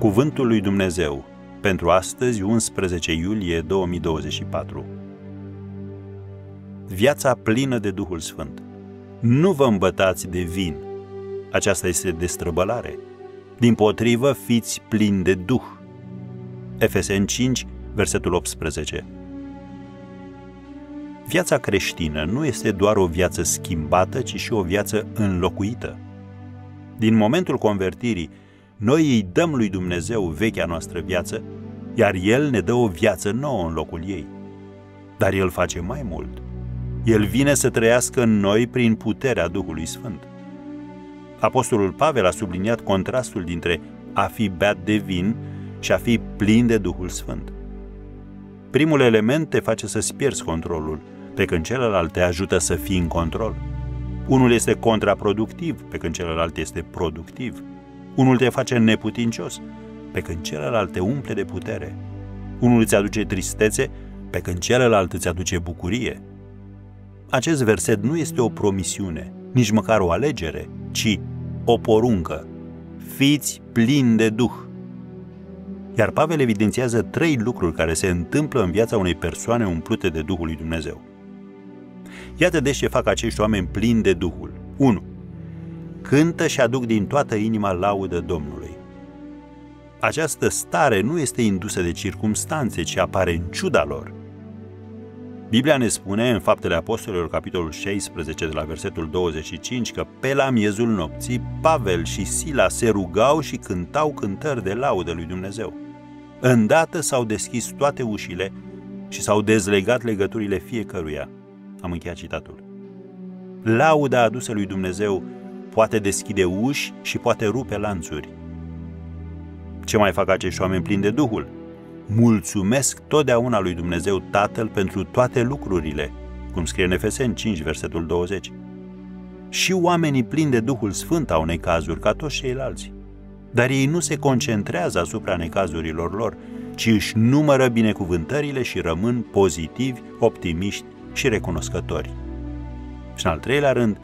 Cuvântul lui Dumnezeu pentru astăzi, 11 iulie 2024. Viața plină de Duhul Sfânt. Nu vă îmbătați de vin. Aceasta este destrăbălare. Din potrivă, fiți plini de Duh. Efesen 5, versetul 18. Viața creștină nu este doar o viață schimbată, ci și o viață înlocuită. Din momentul convertirii, noi îi dăm lui Dumnezeu vechea noastră viață, iar El ne dă o viață nouă în locul ei. Dar El face mai mult. El vine să trăiască în noi prin puterea Duhului Sfânt. Apostolul Pavel a subliniat contrastul dintre a fi beat de vin și a fi plin de Duhul Sfânt. Primul element te face să-ți pierzi controlul, pe când celălalt te ajută să fii în control. Unul este contraproductiv, pe când celălalt este productiv. Unul te face neputincios, pe când celălalt te umple de putere. Unul îți aduce tristețe, pe când celălalt îți aduce bucurie. Acest verset nu este o promisiune, nici măcar o alegere, ci o poruncă. Fiți plini de Duh. Iar Pavel evidențiază trei lucruri care se întâmplă în viața unei persoane umplute de Duhul lui Dumnezeu. Iată deci ce fac acești oameni plini de Duhul. 1. Cântă și aduc din toată inima laudă Domnului. Această stare nu este indusă de circumstanțe, ci apare în ciuda lor. Biblia ne spune în Faptele Apostolilor, capitolul 16, de la versetul 25, că pe la miezul nopții, Pavel și Sila se rugau și cântau cântări de laudă lui Dumnezeu. Îndată s-au deschis toate ușile și s-au dezlegat legăturile fiecăruia. Am încheiat citatul. Lauda adusă lui Dumnezeu poate deschide uși și poate rupe lanțuri. Ce mai fac acești oameni plini de Duhul? Mulțumesc totdeauna lui Dumnezeu Tatăl pentru toate lucrurile, cum scrie în Efeseni 5, versetul 20. Și oamenii plini de Duhul Sfânt au necazuri ca toți ceilalți. Dar ei nu se concentrează asupra necazurilor lor, ci își numără binecuvântările și rămân pozitivi, optimiști și recunoscători. Și în al treilea rând,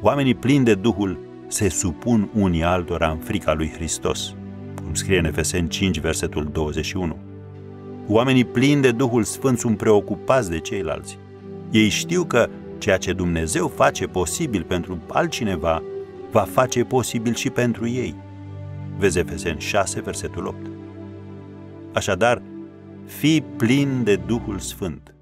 oamenii plini de Duhul se supun unii altora în frica lui Hristos, cum scrie în Efeseni 5, versetul 21. Oamenii plini de Duhul Sfânt sunt preocupați de ceilalți. Ei știu că ceea ce Dumnezeu face posibil pentru altcineva, va face posibil și pentru ei. Vezi Efeseni 6, versetul 8. Așadar, fii plin de Duhul Sfânt.